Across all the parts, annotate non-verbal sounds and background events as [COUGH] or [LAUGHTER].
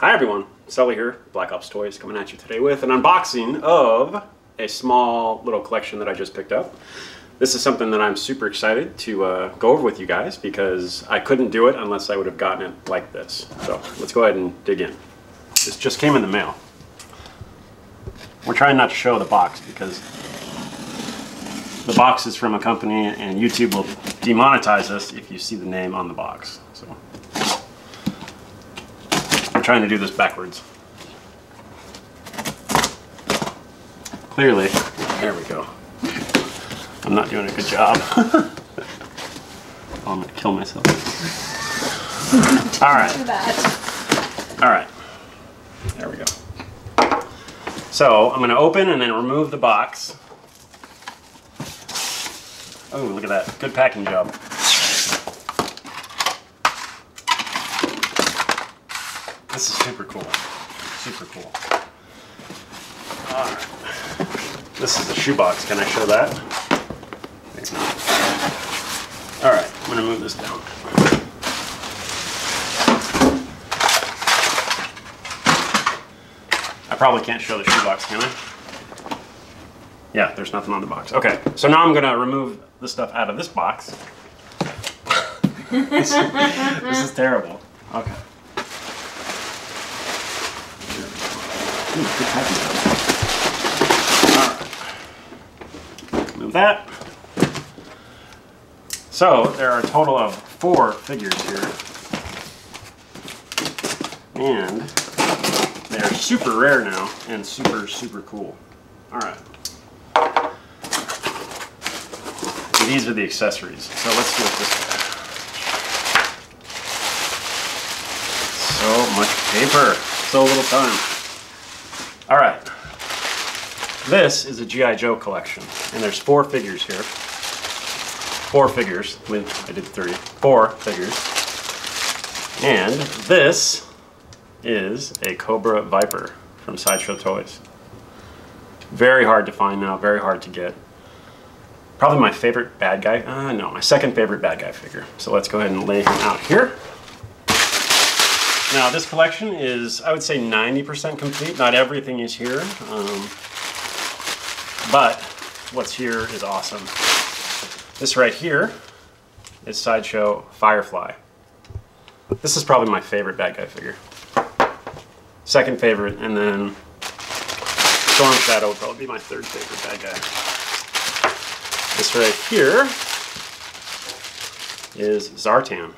Hi everyone, Sully here, Black Ops Toys, coming at you today with an unboxing of a small little collection that I just picked up. This is something that I'm super excited to uh, go over with you guys because I couldn't do it unless I would have gotten it like this. So let's go ahead and dig in. This just came in the mail. We're trying not to show the box because the box is from a company and YouTube will demonetize us if you see the name on the box. So trying to do this backwards. Clearly, there we go. I'm not doing a good job. [LAUGHS] oh, I'm gonna kill myself. All right. All right. There we go. So I'm gonna open and then remove the box. Oh, look at that. Good packing job. This is super cool. Super cool. Alright. This is a shoebox. Can I show that? Maybe not. Alright, I'm going to move this down. I probably can't show the shoebox, can I? Yeah, there's nothing on the box. Okay, so now I'm going to remove the stuff out of this box. [LAUGHS] this, this is terrible. Okay. Move that. So there are a total of four figures here. And they're super rare now and super, super cool. All right. these are the accessories. So let's see what this is. So much paper, so little time. All right. This is a G.I. Joe collection, and there's four figures here. Four figures. I, I did three. Four figures. And this is a Cobra Viper from Sideshow Toys. Very hard to find now, very hard to get. Probably my favorite bad guy, uh, no, my second favorite bad guy figure. So let's go ahead and lay him out here. Now this collection is, I would say 90% complete. Not everything is here, um, but what's here is awesome. This right here is Sideshow Firefly. This is probably my favorite bad guy figure. Second favorite, and then Storm Shadow would probably be my third favorite bad guy. This right here is Zartan.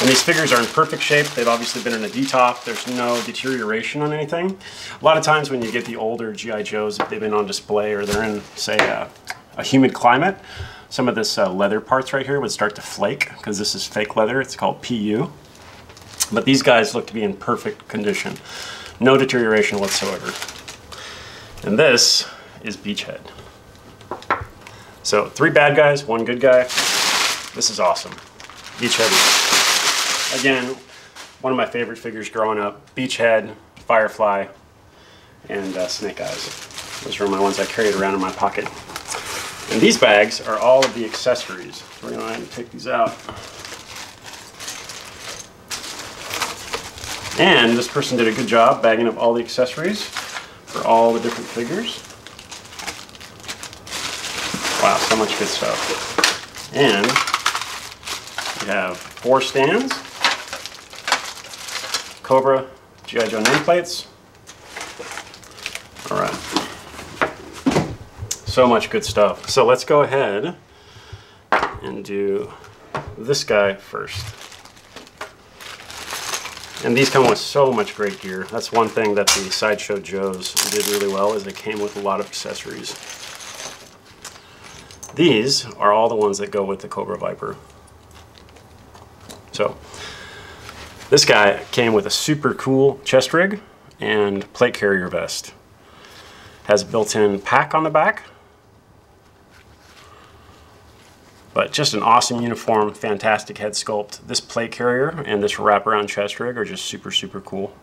And these figures are in perfect shape. They've obviously been in a detop. There's no deterioration on anything. A lot of times when you get the older G.I. Joes, if they've been on display or they're in, say, a, a humid climate, some of this uh, leather parts right here would start to flake because this is fake leather. It's called PU. But these guys look to be in perfect condition. No deterioration whatsoever. And this is Beachhead. So three bad guys, one good guy. This is awesome. Beachhead Again, one of my favorite figures growing up, Beachhead, Firefly, and uh, Snake Eyes. Those were my ones I carried around in my pocket. And these bags are all of the accessories. We're going to take these out. And this person did a good job bagging up all the accessories for all the different figures. Wow, so much good stuff. And we have four stands Cobra G.I. Joe nameplates. All right. So much good stuff. So let's go ahead and do this guy first. And these come with so much great gear. That's one thing that the Sideshow Joes did really well is they came with a lot of accessories. These are all the ones that go with the Cobra Viper. So this guy came with a super cool chest rig and plate carrier vest. Has a built-in pack on the back. But just an awesome uniform, fantastic head sculpt. This plate carrier and this wraparound chest rig are just super, super cool.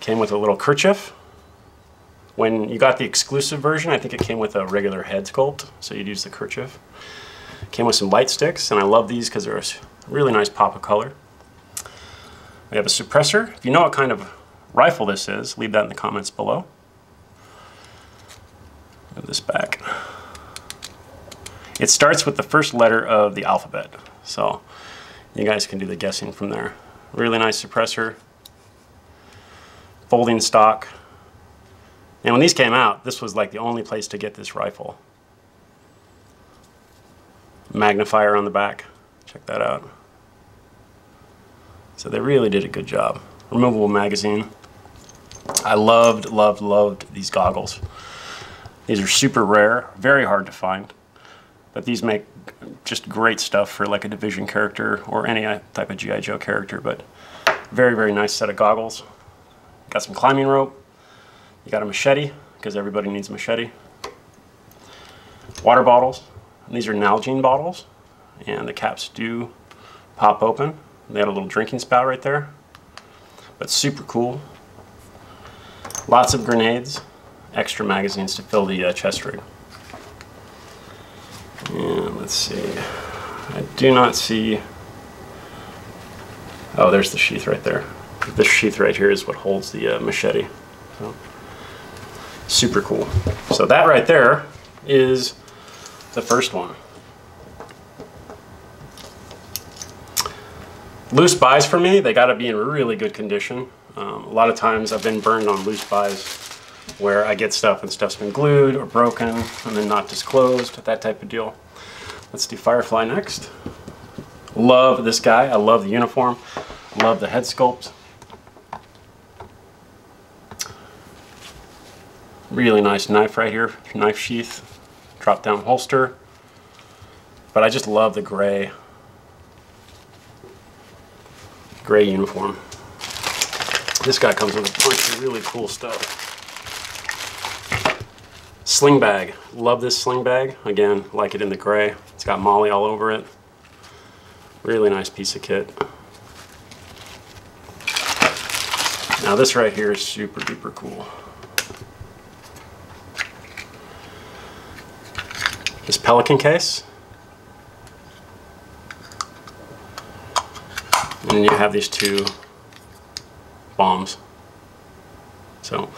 Came with a little kerchief. When you got the exclusive version, I think it came with a regular head sculpt, so you'd use the kerchief. Came with some light sticks, and I love these because they're Really nice pop of color. We have a suppressor. If you know what kind of rifle this is, leave that in the comments below. Move this back. It starts with the first letter of the alphabet, so you guys can do the guessing from there. Really nice suppressor. Folding stock. And when these came out, this was like the only place to get this rifle. Magnifier on the back. Check that out. So they really did a good job. Removable magazine. I loved, loved, loved these goggles. These are super rare, very hard to find, but these make just great stuff for like a division character or any uh, type of G.I. Joe character, but very, very nice set of goggles. Got some climbing rope. You got a machete, because everybody needs a machete. Water bottles. These are Nalgene bottles, and the caps do pop open. They had a little drinking spout right there, but super cool. Lots of grenades, extra magazines to fill the uh, chest rig. And let's see, I do not see, oh there's the sheath right there. This sheath right here is what holds the uh, machete. So, super cool. So that right there is the first one. Loose buys for me, they gotta be in really good condition. Um, a lot of times I've been burned on loose buys where I get stuff and stuff's been glued or broken and then not disclosed, that type of deal. Let's do Firefly next. Love this guy, I love the uniform, love the head sculpt. Really nice knife right here, knife sheath, drop down holster. But I just love the gray gray uniform. This guy comes with a bunch of really cool stuff. Sling bag. Love this sling bag. Again, like it in the gray. It's got MOLLE all over it. Really nice piece of kit. Now this right here is super duper cool. This Pelican case. And then you have these two bombs. So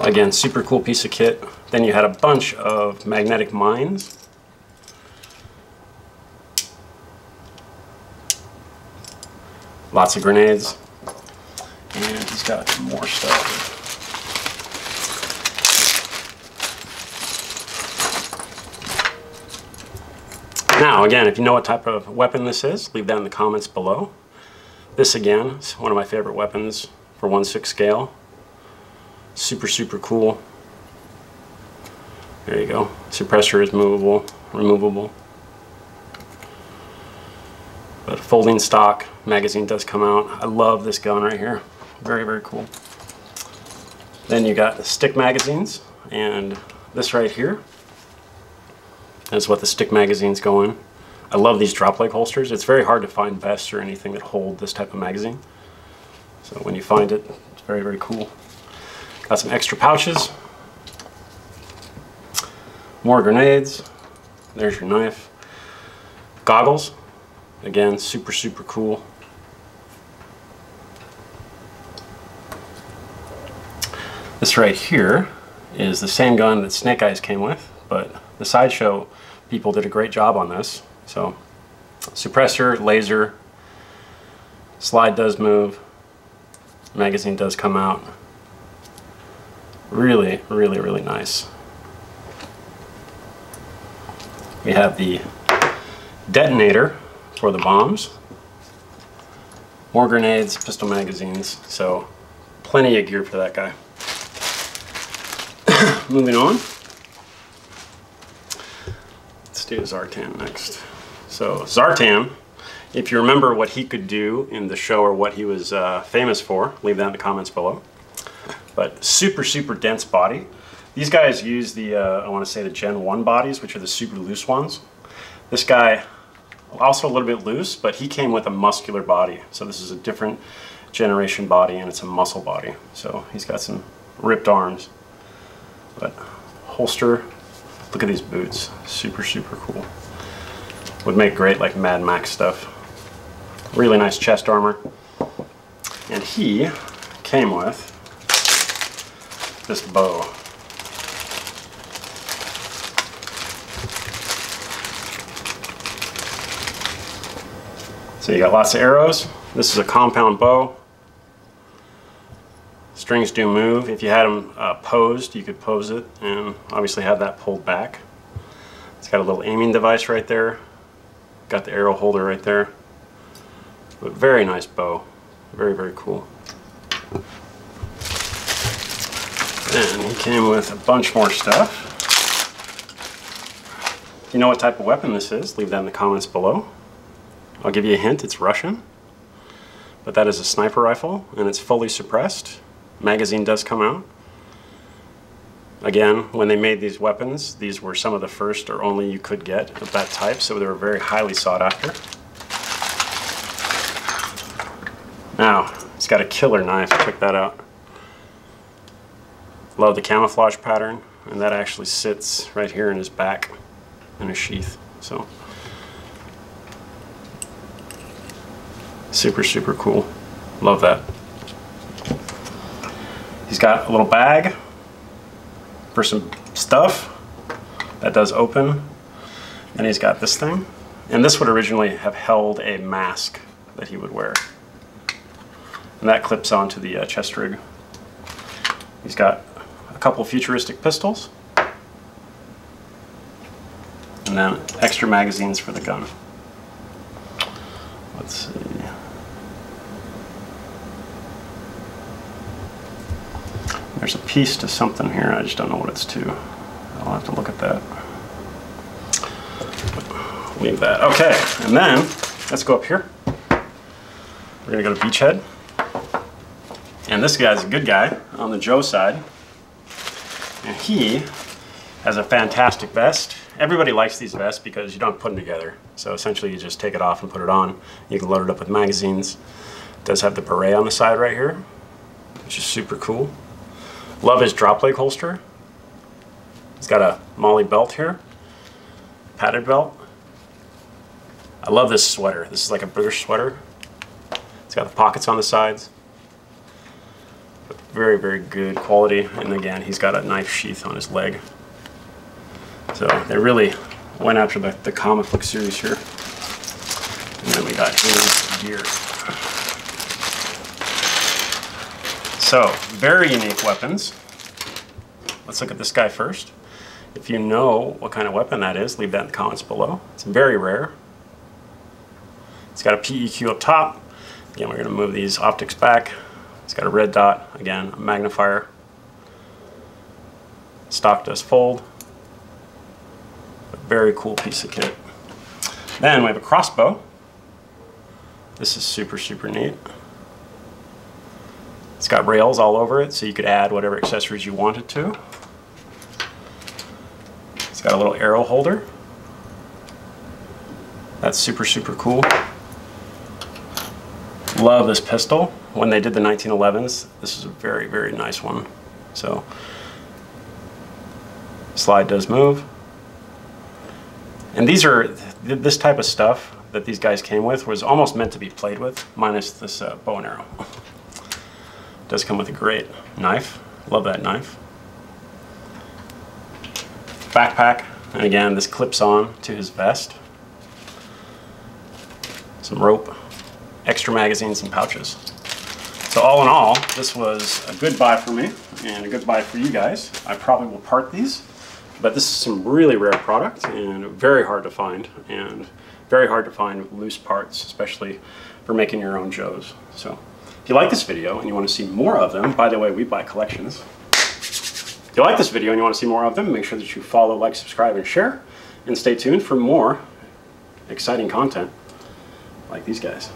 again, super cool piece of kit. Then you had a bunch of magnetic mines. Lots of grenades. And he's got some more stuff. Now, again, if you know what type of weapon this is, leave that in the comments below. This again is one of my favorite weapons for 1-6 scale. Super, super cool. There you go. Suppressor is movable, removable. But folding stock magazine does come out. I love this gun right here. Very, very cool. Then you got the stick magazines, and this right here is what the stick magazines go in. I love these drop leg holsters. It's very hard to find vests or anything that hold this type of magazine. So when you find it, it's very, very cool. Got some extra pouches. More grenades. There's your knife. Goggles. Again, super, super cool. This right here is the same gun that Snake Eyes came with, but the Sideshow people did a great job on this. So suppressor, laser, slide does move, magazine does come out. Really, really, really nice. We have the detonator for the bombs, more grenades, pistol magazines, so plenty of gear for that guy. [COUGHS] Moving on. Let's do Zartan next. So Zartan, if you remember what he could do in the show or what he was uh, famous for, leave that in the comments below. But super, super dense body. These guys use the, uh, I want to say the Gen 1 bodies, which are the super loose ones. This guy, also a little bit loose, but he came with a muscular body. So this is a different generation body and it's a muscle body. So he's got some ripped arms. But holster, look at these boots. Super, super cool. Would make great like Mad Max stuff. Really nice chest armor. And he came with this bow. So you got lots of arrows. This is a compound bow. Strings do move. If you had them uh, posed, you could pose it and obviously have that pulled back. It's got a little aiming device right there. Got the arrow holder right there. But very nice bow. Very, very cool. Then he came with a bunch more stuff. If you know what type of weapon this is, leave that in the comments below. I'll give you a hint, it's Russian. But that is a sniper rifle, and it's fully suppressed. Magazine does come out. Again, when they made these weapons, these were some of the first or only you could get of that type, so they were very highly sought after. Now, it's got a killer knife, check that out. Love the camouflage pattern, and that actually sits right here in his back in a sheath. So, super, super cool. Love that. He's got a little bag for some stuff that does open. And he's got this thing. And this would originally have held a mask that he would wear. And that clips onto the uh, chest rig. He's got a couple futuristic pistols. And then extra magazines for the gun. Let's see. There's a piece to something here, I just don't know what it's to. I'll have to look at that. Leave that. Okay, and then let's go up here. We're gonna go to Beachhead. And this guy's a good guy on the Joe side. And he has a fantastic vest. Everybody likes these vests because you don't put them together. So essentially you just take it off and put it on. You can load it up with magazines. It does have the beret on the side right here, which is super cool. Love his drop leg holster. He's got a MOLLE belt here, padded belt. I love this sweater. This is like a British sweater. It's got the pockets on the sides. Very, very good quality. And again, he's got a knife sheath on his leg. So they really went after the, the comic book series here. And then we got his gear. So, very unique weapons. Let's look at this guy first. If you know what kind of weapon that is, leave that in the comments below. It's very rare. It's got a PEQ up top. Again, we're going to move these optics back. It's got a red dot, again, a magnifier. Stock does fold. A very cool piece of kit. Then we have a crossbow. This is super, super neat. It's got rails all over it, so you could add whatever accessories you wanted to. It's got a little arrow holder. That's super, super cool. Love this pistol. When they did the 1911s, this is a very, very nice one. So, slide does move. And these are, this type of stuff that these guys came with was almost meant to be played with, minus this uh, bow and arrow. [LAUGHS] Does come with a great knife. Love that knife. Backpack, and again, this clips on to his vest. Some rope, extra magazines and pouches. So all in all, this was a good buy for me and a good buy for you guys. I probably will part these, but this is some really rare product and very hard to find and very hard to find loose parts, especially for making your own Joes. So if you like this video and you want to see more of them, by the way, we buy collections. If you like this video and you want to see more of them, make sure that you follow, like, subscribe, and share. And stay tuned for more exciting content like these guys.